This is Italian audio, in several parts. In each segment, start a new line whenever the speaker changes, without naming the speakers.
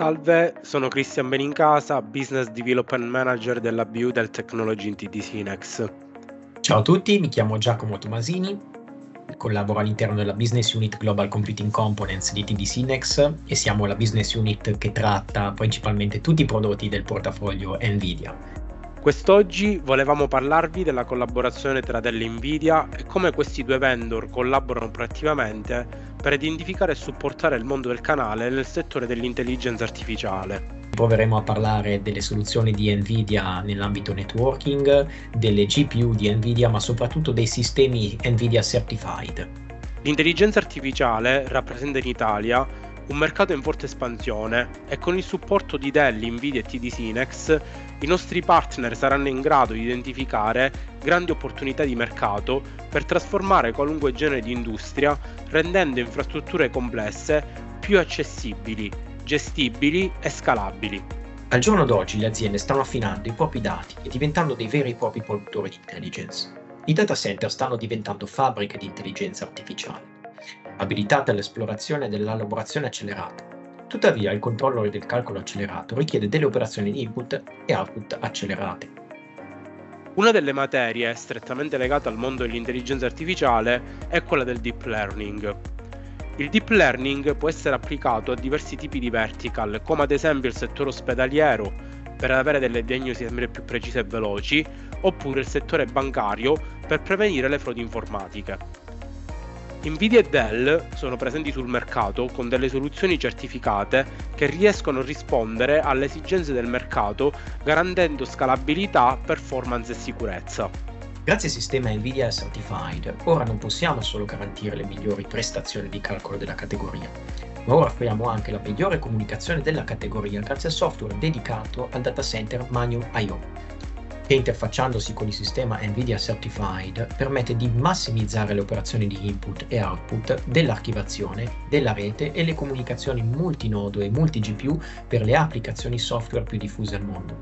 Salve, sono Cristian Benincasa, Business Development Manager della Budel Technology TD Sinex.
Ciao a tutti, mi chiamo Giacomo Tomasini, collaboro all'interno della Business Unit Global Computing Components di TD Sinex e siamo la business unit che tratta principalmente tutti i prodotti del portafoglio Nvidia.
Quest'oggi volevamo parlarvi della collaborazione tra Dell e Nvidia e come questi due vendor collaborano proattivamente per identificare e supportare il mondo del canale nel settore dell'intelligenza artificiale.
Proveremo a parlare delle soluzioni di Nvidia nell'ambito networking, delle GPU di Nvidia, ma soprattutto dei sistemi Nvidia Certified.
L'intelligenza artificiale rappresenta in Italia un mercato in forte espansione e con il supporto di Dell, Nvidia e TD Synex i nostri partner saranno in grado di identificare grandi opportunità di mercato per trasformare qualunque genere di industria rendendo infrastrutture complesse più accessibili, gestibili e scalabili.
Al giorno d'oggi le aziende stanno affinando i propri dati e diventando dei veri e propri produttori di intelligence. I data center stanno diventando fabbriche di intelligenza artificiale abilitate all'esplorazione dell'elaborazione accelerata. Tuttavia, il controllo del calcolo accelerato richiede delle operazioni di input e output accelerate.
Una delle materie strettamente legate al mondo dell'intelligenza artificiale è quella del deep learning. Il deep learning può essere applicato a diversi tipi di vertical, come ad esempio il settore ospedaliero, per avere delle diagnosi sempre più precise e veloci, oppure il settore bancario per prevenire le frodi informatiche. Nvidia e Dell sono presenti sul mercato con delle soluzioni certificate che riescono a rispondere alle esigenze del mercato garantendo scalabilità, performance e sicurezza.
Grazie al sistema Nvidia Certified, ora non possiamo solo garantire le migliori prestazioni di calcolo della categoria, ma ora offriamo anche la migliore comunicazione della categoria grazie al software dedicato al data center Manium IO che interfacciandosi con il sistema NVIDIA Certified permette di massimizzare le operazioni di input e output dell'archivazione, della rete e le comunicazioni multinodo e multi-GPU per le applicazioni software più diffuse al mondo,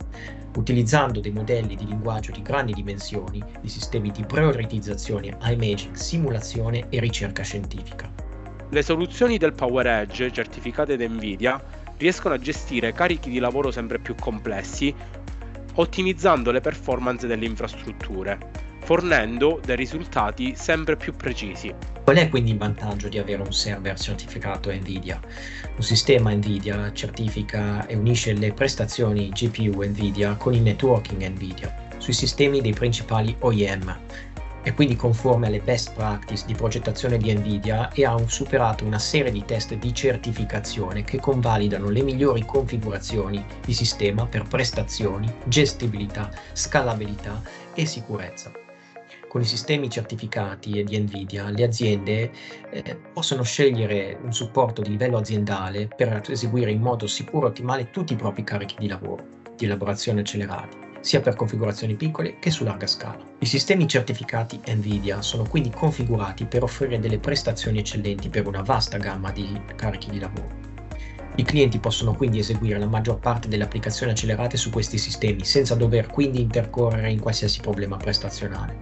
utilizzando dei modelli di linguaggio di grandi dimensioni, di sistemi di prioritizzazione, imaging, simulazione e ricerca scientifica.
Le soluzioni del Power Edge certificate da NVIDIA riescono a gestire carichi di lavoro sempre più complessi ottimizzando le performance delle infrastrutture, fornendo dei risultati sempre più precisi.
Qual è quindi il vantaggio di avere un server certificato NVIDIA? Un sistema NVIDIA certifica e unisce le prestazioni GPU NVIDIA con il networking NVIDIA sui sistemi dei principali OEM è quindi conforme alle best practice di progettazione di Nvidia e ha superato una serie di test di certificazione che convalidano le migliori configurazioni di sistema per prestazioni, gestibilità, scalabilità e sicurezza. Con i sistemi certificati di Nvidia le aziende eh, possono scegliere un supporto di livello aziendale per eseguire in modo sicuro e ottimale tutti i propri carichi di lavoro, di elaborazione accelerati sia per configurazioni piccole che su larga scala. I sistemi certificati NVIDIA sono quindi configurati per offrire delle prestazioni eccellenti per una vasta gamma di carichi di lavoro. I clienti possono quindi eseguire la maggior parte delle applicazioni accelerate su questi sistemi senza dover quindi intercorrere in qualsiasi problema prestazionale.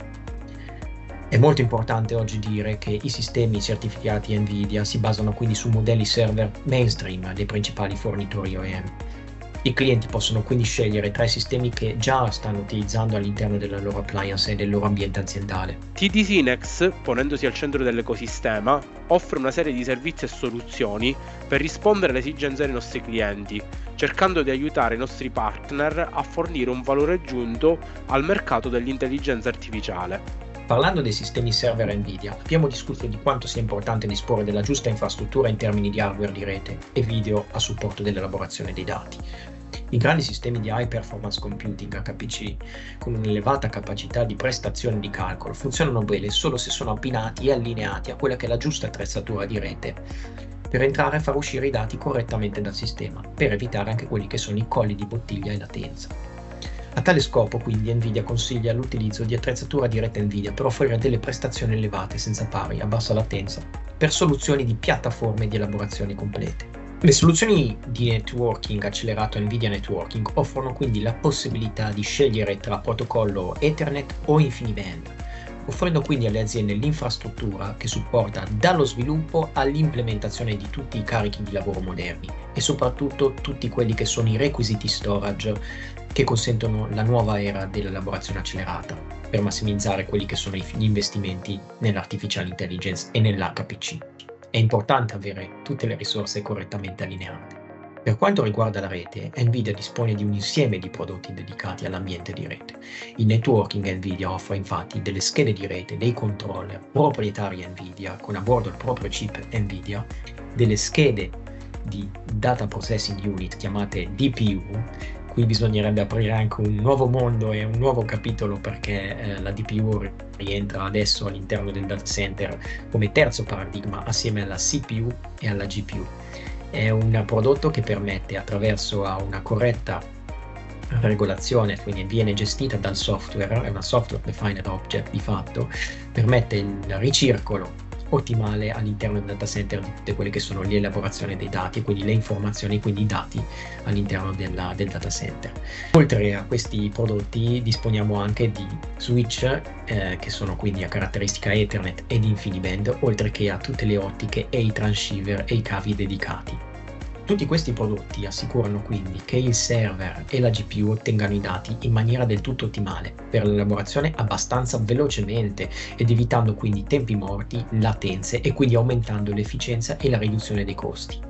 È molto importante oggi dire che i sistemi certificati NVIDIA si basano quindi su modelli server mainstream dei principali fornitori OEM i clienti possono quindi scegliere tra i sistemi che già stanno utilizzando all'interno della loro appliance e del loro ambiente aziendale.
TD Synex, ponendosi al centro dell'ecosistema, offre una serie di servizi e soluzioni per rispondere alle esigenze dei nostri clienti, cercando di aiutare i nostri partner a fornire un valore aggiunto al mercato dell'intelligenza artificiale.
Parlando dei sistemi server Nvidia, abbiamo discusso di quanto sia importante disporre della giusta infrastruttura in termini di hardware di rete e video a supporto dell'elaborazione dei dati. I grandi sistemi di high performance computing HPC con un'elevata capacità di prestazione di calcolo funzionano bene solo se sono abbinati e allineati a quella che è la giusta attrezzatura di rete per entrare e far uscire i dati correttamente dal sistema, per evitare anche quelli che sono i colli di bottiglia e latenza. A tale scopo quindi Nvidia consiglia l'utilizzo di attrezzatura di rete Nvidia per offrire delle prestazioni elevate senza pari a bassa latenza per soluzioni di piattaforme di elaborazione complete. Le soluzioni di networking accelerato NVIDIA Networking offrono quindi la possibilità di scegliere tra protocollo Ethernet o InfiniBand, offrendo quindi alle aziende l'infrastruttura che supporta dallo sviluppo all'implementazione di tutti i carichi di lavoro moderni e soprattutto tutti quelli che sono i requisiti storage che consentono la nuova era dell'elaborazione accelerata per massimizzare quelli che sono gli investimenti nell'artificial intelligence e nell'HPC. È importante avere tutte le risorse correttamente allineate. Per quanto riguarda la rete, Nvidia dispone di un insieme di prodotti dedicati all'ambiente di rete. Il networking Nvidia offre infatti delle schede di rete, dei controller proprietari Nvidia con a bordo il proprio chip Nvidia, delle schede di data processing unit chiamate DPU qui bisognerebbe aprire anche un nuovo mondo e un nuovo capitolo perché eh, la DPU rientra adesso all'interno del data center come terzo paradigma assieme alla CPU e alla GPU è un prodotto che permette attraverso una corretta regolazione, quindi viene gestita dal software, è una software defined object di fatto, permette il ricircolo ottimale all'interno del data center di tutte quelle che sono l'elaborazione dei dati, quindi le informazioni, quindi i dati all'interno della, del data center. Oltre a questi prodotti disponiamo anche di switch eh, che sono quindi a caratteristica Ethernet ed InfiniBand, oltre che a tutte le ottiche e i transceiver e i cavi dedicati. Tutti questi prodotti assicurano quindi che il server e la GPU ottengano i dati in maniera del tutto ottimale per l'elaborazione abbastanza velocemente ed evitando quindi tempi morti, latenze e quindi aumentando l'efficienza e la riduzione dei costi.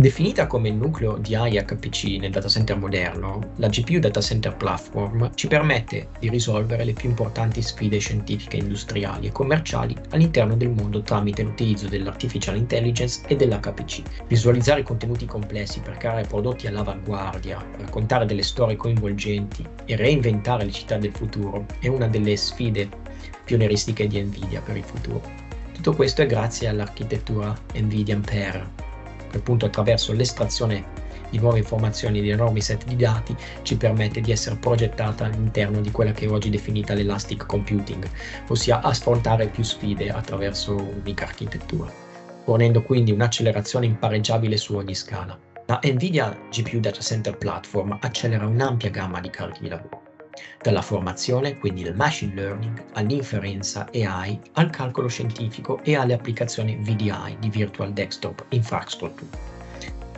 Definita come il nucleo di IHPC nel data center moderno, la GPU Data Center Platform ci permette di risolvere le più importanti sfide scientifiche, industriali e commerciali all'interno del mondo tramite l'utilizzo dell'artificial intelligence e dell'HPC. Visualizzare contenuti complessi per creare prodotti all'avanguardia, raccontare delle storie coinvolgenti e reinventare le città del futuro è una delle sfide pionieristiche di Nvidia per il futuro. Tutto questo è grazie all'architettura Nvidia Ampere appunto attraverso l'estrazione di nuove informazioni di enormi set di dati ci permette di essere progettata all'interno di quella che è oggi definita l'elastic computing, ossia affrontare più sfide attraverso un'unica architettura, fornendo quindi un'accelerazione impareggiabile su ogni scala. La NVIDIA GPU Data Center Platform accelera un'ampia gamma di carichi di lavoro, dalla formazione, quindi il machine learning, all'inferenza AI, al calcolo scientifico e alle applicazioni VDI di Virtual Desktop Infrastructure.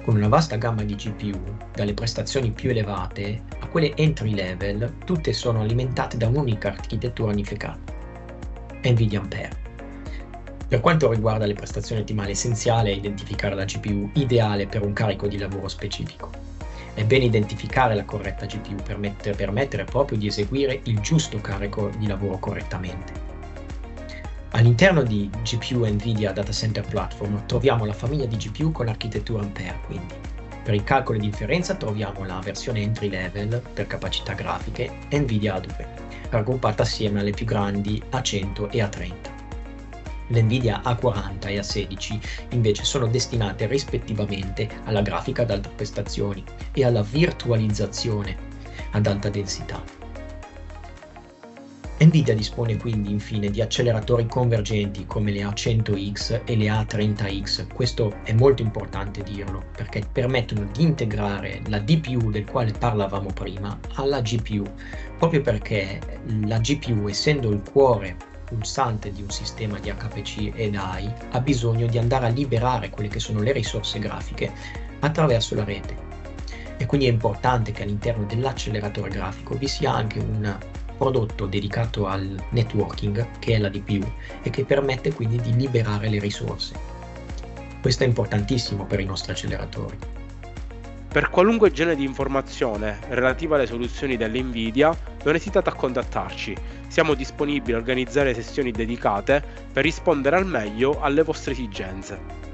Con una vasta gamma di GPU, dalle prestazioni più elevate a quelle entry level, tutte sono alimentate da un'unica architettura unificata, NVIDIA Ampere. Per quanto riguarda le prestazioni ottimali, è essenziale identificare la GPU ideale per un carico di lavoro specifico. È bene identificare la corretta GPU per mettere, permettere proprio di eseguire il giusto carico di lavoro correttamente. All'interno di GPU NVIDIA Data Center Platform troviamo la famiglia di GPU con l'architettura Ampere, quindi. Per il calcolo di inferenza troviamo la versione entry level per capacità grafiche NVIDIA A2, raggruppata assieme alle più grandi A100 e A30 l'NVIDIA A40 e A16 invece sono destinate rispettivamente alla grafica ad alte prestazioni e alla virtualizzazione ad alta densità. Nvidia dispone quindi infine di acceleratori convergenti come le A100X e le A30X. Questo è molto importante dirlo perché permettono di integrare la DPU del quale parlavamo prima alla GPU, proprio perché la GPU essendo il cuore pulsante di un sistema di HPC ed AI ha bisogno di andare a liberare quelle che sono le risorse grafiche attraverso la rete. E quindi è importante che all'interno dell'acceleratore grafico vi sia anche un prodotto dedicato al networking che è la DPU e che permette quindi di liberare le risorse. Questo è importantissimo per i nostri acceleratori.
Per qualunque genere di informazione relativa alle soluzioni dell'NVIDIA, non esitate a contattarci. Siamo disponibili a organizzare sessioni dedicate per rispondere al meglio alle vostre esigenze.